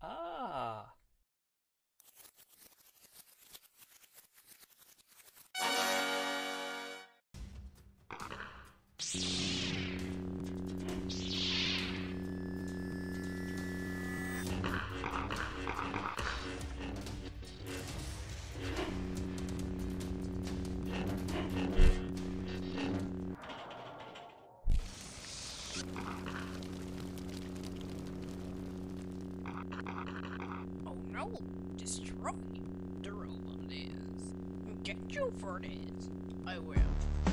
Ah. No! Destroy the robot is. Get you for this. I will.